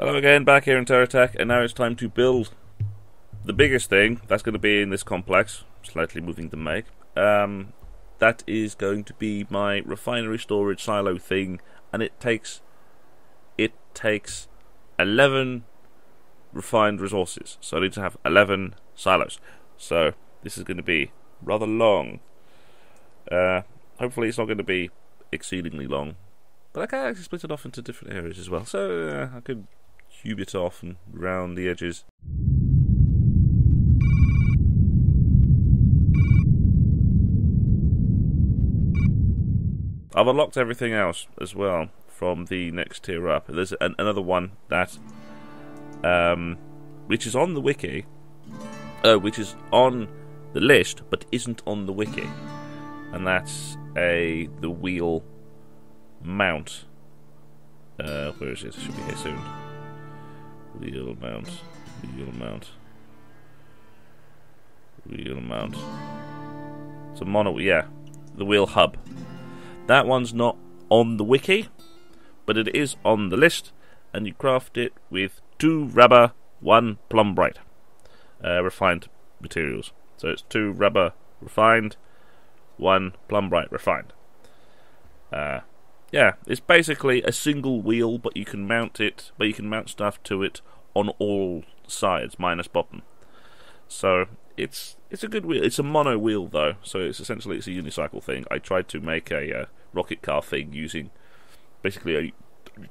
Hello again, back here in TerraTech, and now it's time to build the biggest thing that's going to be in this complex, slightly moving the make. Um, that is going to be my refinery storage silo thing, and it takes it takes eleven refined resources. So I need to have eleven silos. So this is going to be rather long. Uh, hopefully, it's not going to be exceedingly long, but I can actually split it off into different areas as well. So uh, I could cube it off and round the edges. I've unlocked everything else as well from the next tier up. There's an, another one that, um, which is on the wiki, uh, which is on the list but isn't on the wiki, and that's a the wheel mount. Uh, where is it? It should be here soon. Wheel mount. Wheel mount. Wheel mount. It's a mono. Yeah, the wheel hub. That one's not on the wiki, but it is on the list, and you craft it with two rubber, one plumbite, uh, refined materials. So it's two rubber refined, one plumbite refined. Uh, yeah, it's basically a single wheel, but you can mount it, but you can mount stuff to it on all sides minus bottom. So it's it's a good wheel. It's a mono wheel though, so it's essentially it's a unicycle thing. I tried to make a uh, rocket car thing using basically only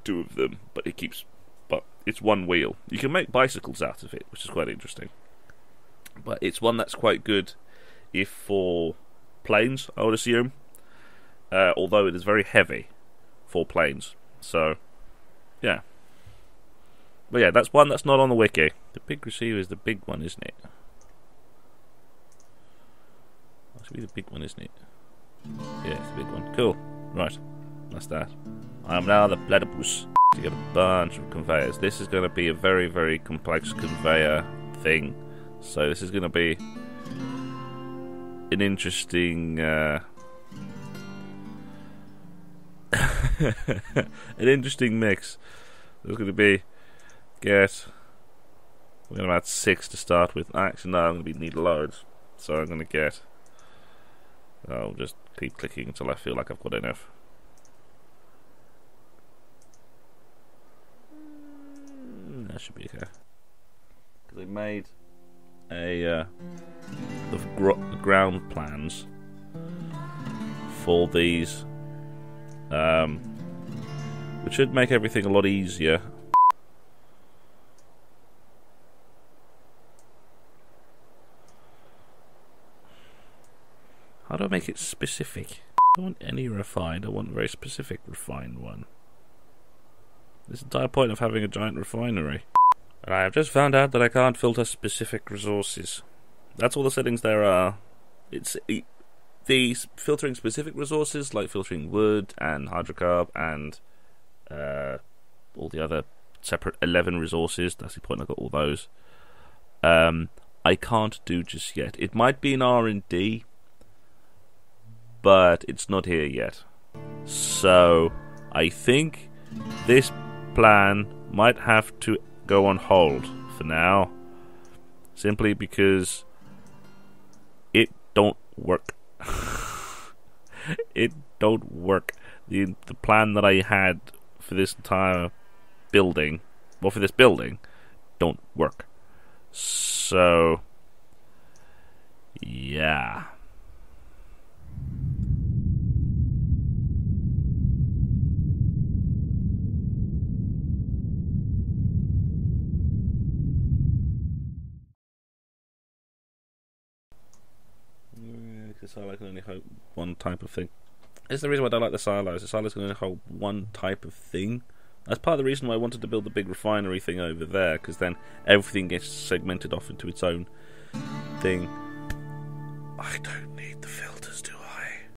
two of them, but it keeps but it's one wheel. You can make bicycles out of it, which is quite interesting. But it's one that's quite good if for planes, I would assume. Uh, although it is very heavy for planes. So yeah. But yeah, that's one that's not on the wiki. The big receiver is the big one, isn't it? That should be the big one, isn't it? Yeah, it's the big one. Cool. Right. That's that. I am now the platypus. To get a bunch of conveyors. This is going to be a very, very complex conveyor thing. So this is going to be an interesting, uh, an interesting mix. There's going to be get. We're going to add six to start with. Actually, no, I'm going to need loads. So I'm going to get. I'll just keep clicking until I feel like I've got enough. that should be okay. Because they made a uh, the, gr- the ground plans for these, um, which should make everything a lot easier. How do I make it specific? I don't want any refined, I want a very specific refined one. This entire point of having a giant refinery. And I have just found out that I can't filter specific resources. That's all the settings there are. It's it, the filtering specific resources, like filtering wood and hydrocarb and uh, all the other separate 11 resources. That's the point I got all those. Um, I can't do just yet. It might be in R&D, but it's not here yet. So, I think this plan might have to go on hold for now, simply because it don't work. it don't work. The the plan that I had for this entire building, well, for this building, don't work. So, yeah. the I can only hope one type of thing. It's the reason why I don't like the silos. The silos can only hold one type of thing. That's part of the reason why I wanted to build the big refinery thing over there, because then everything gets segmented off into its own thing. I don't